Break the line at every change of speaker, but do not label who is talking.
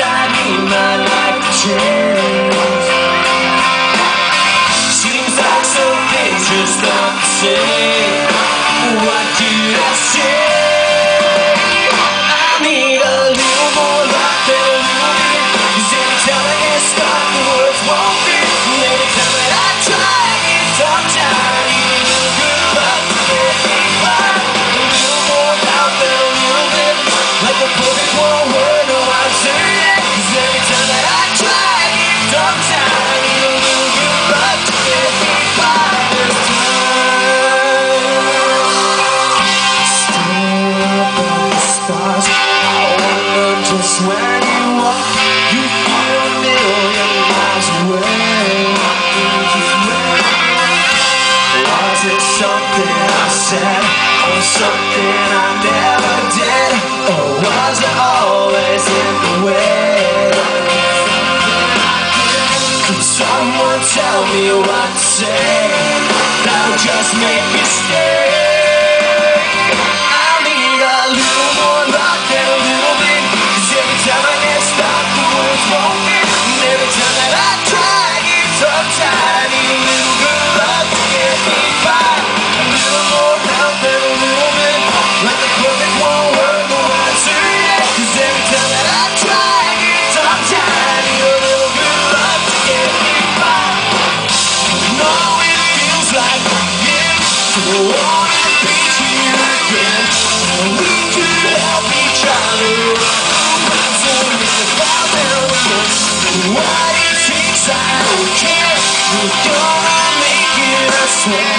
I need my life to change. Seems like not stars I wonder just where you are. You feel a million miles away. Was it something I said Or something I never did? Or was it always in the way? Can someone tell me what to say? That would just make me stay Yeah.